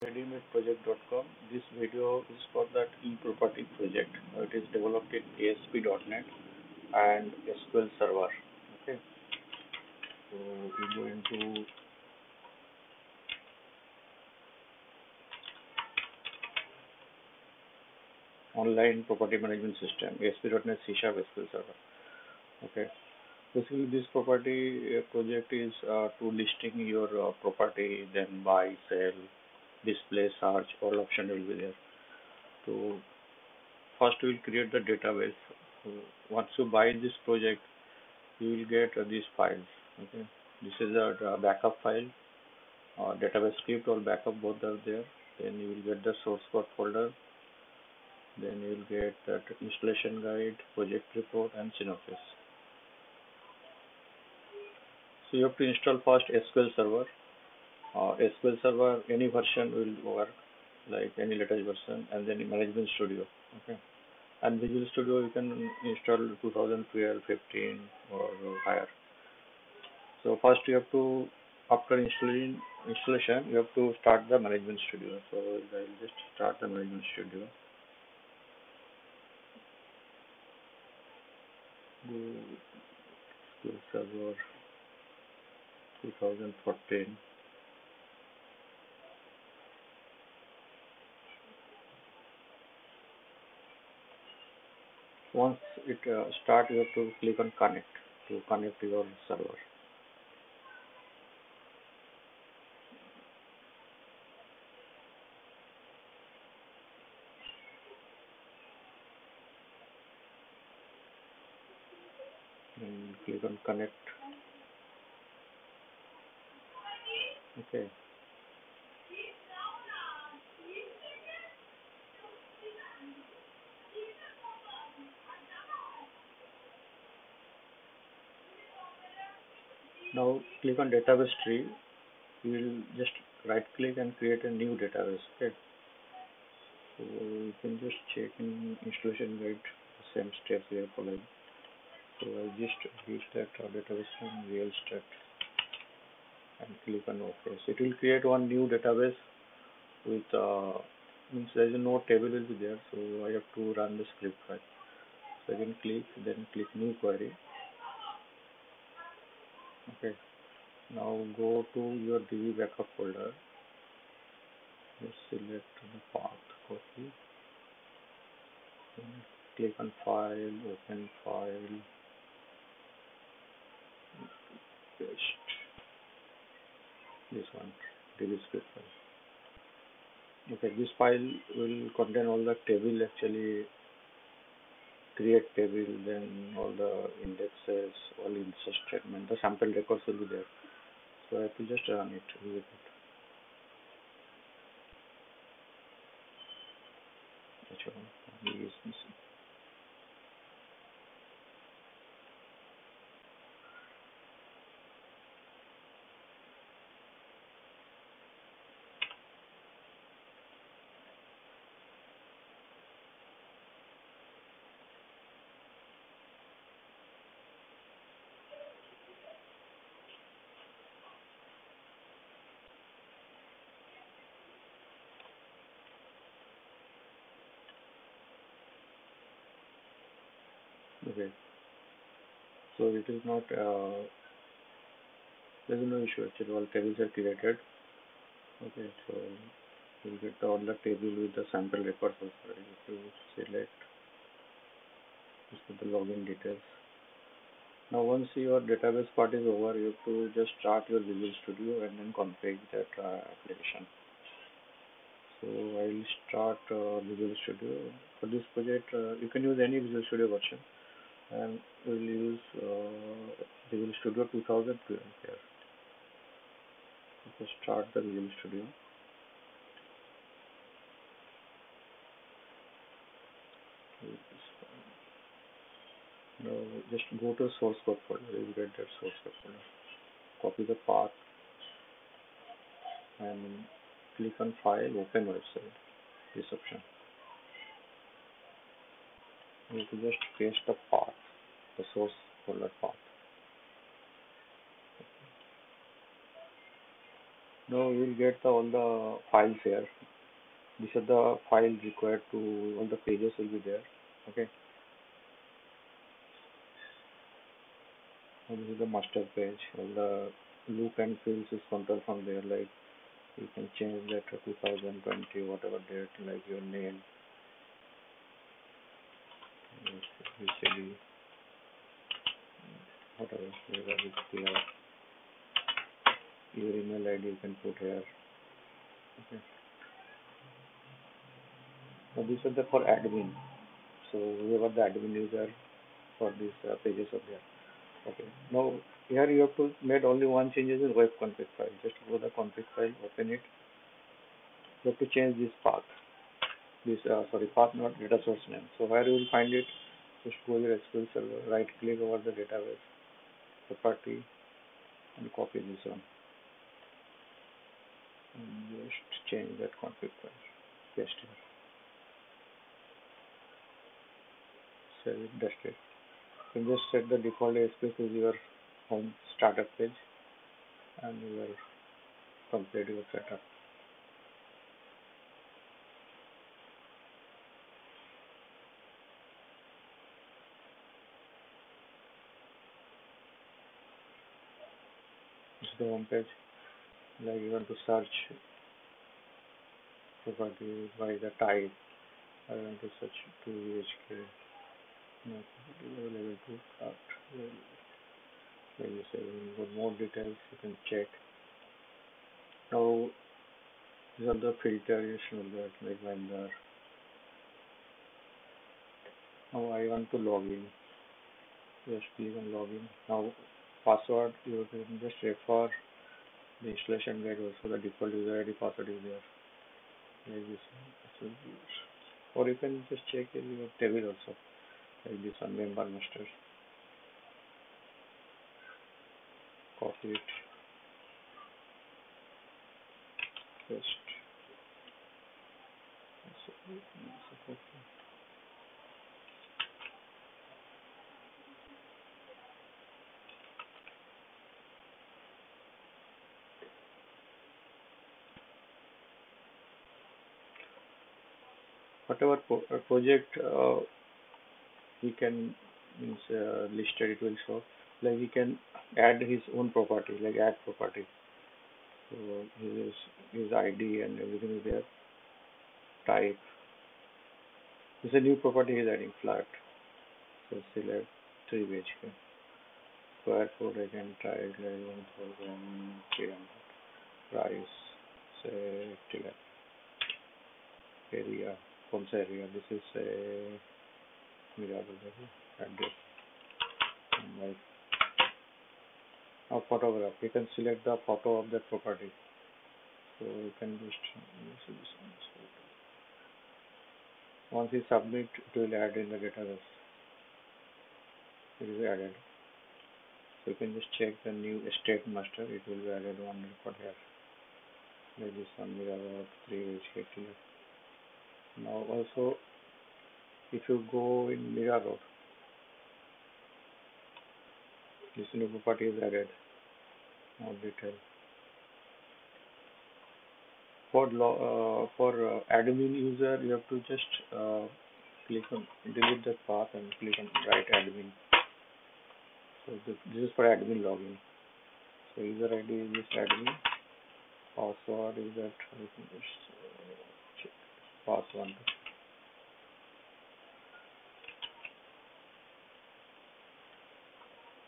readymadeproject.com. This video is for that e-property project. Uh, it is developed in ASP.NET and SQL Server. Okay. So we go into online property management system, ASP.NET C Sharp SQL Server. Okay. Basically, this property uh, project is uh, to listing your uh, property, then buy, sell, display, search, all option will be there. So first we will create the database. Once you buy this project, you will get uh, these files. Okay, this is a, backup file, uh, database script or backup both are there. Then you will get the source code folder. Then you will get that installation guide, project report, and synopsis. So you have to install first SQL Server uh, SQL Server, any version will work, like any latest version, and then Management Studio. Okay, and Visual Studio you can install 2012, 15, or higher. So first you have to, after installing installation, you have to start the Management Studio. So I will just start the Management Studio. SQL Server 2014. Once it uh, start you have to click on connect to connect to your server. And click on connect. Okay Now click on database tree. You will just right click and create a new database. Okay. So you can just check in installation guide the same steps we are following. So I just restart our database from real start and click on OK. So it will create one new database with uh, means there is no table will be there. So I have to run the script first. So again click, then click new query okay. Now go to your DB backup folder. Just select the path copy. Click on file open file. Paste. This one DB script file. Okay this file will contain all the table actually create table, then all the indexes, all insert statement, the sample records will be there. So I have to just run it it. Okay. So it is not uh, there is no issue actually all. Tables are created. Okay so you'll get the table with the sample records also if you select. This is the login details. Now once your database part is over you have to just start your Visual Studio and then configure that uh, application. So I will start uh, Visual Studio. For this project uh, you can use any Visual Studio version and we'll use uh, Visual Studio 2012 here. So start the Visual Studio. Now just go to source code folder. You get that source code folder. Copy the path and click on File, Open Website. This option. You can just paste the path the source folder path. Now you will get all the files here. These are the files required to, all the pages will be there. Okay. And this is the master page. All the look and feels is controlled from there. Like you can change that to 2020, whatever date, like your name. Usually, whatever, your email ID you can put here. Okay. Now these are the for admin. So whoever the admin user for these uh, pages are there. Okay. Now here you have to make only one changes in web config file. Just go the config file, open it. You have to change this path. This uh, sorry path not data source name. So where you will find it, just go your SQL server, right click over the database, property, and copy this one. And just change that config file. Paste here. Save it, dust it. You just set the default ASP as your home startup page and you will complete your setup. The home page. Like you want to search property by the type. I want to search 2 BHK level 2 start when you say for more details you can check now these are the filtration of that like vendor now I want to log in just click on login now password you can just refer the installation guide also the default user ID password is there. Like this or you can just check in your table also. Like this one member master. Copy it. Paste whatever pro project uh, he can means uh, listed it will show. Like he can add his own property like add property. So his his id and everything is there. Type. Is a new property he's adding flat. So select 3 bhk square foot i can try like 1300 price say area from area this is a address like a photograph. You can select the photo of that property. So you can just see this one. once you submit it will add in the database. It is added. So you can just check the new state master. It will be added one record here maybe some about 3 HKT now also if you go in Mira Road, this new property is added. More detail. For uh, for uh, admin user, you have to just uh, click on delete that path and click on write admin. So this, is for admin login. So user ID is admin. Password is that. Check password.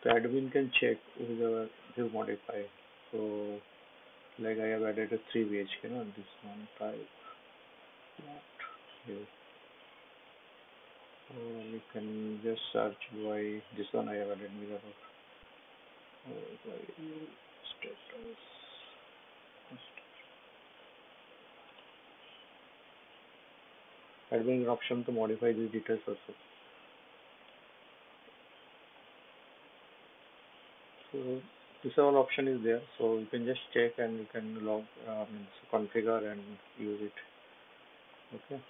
the admin can check whether you modify. So like I have added a 3 BHK on this one type not here. So you can just search by this one I have added mirror of oh, by status admin option to modify these details also. so this all option is there. So you can just check and you can log uh, means configure and use it. Okay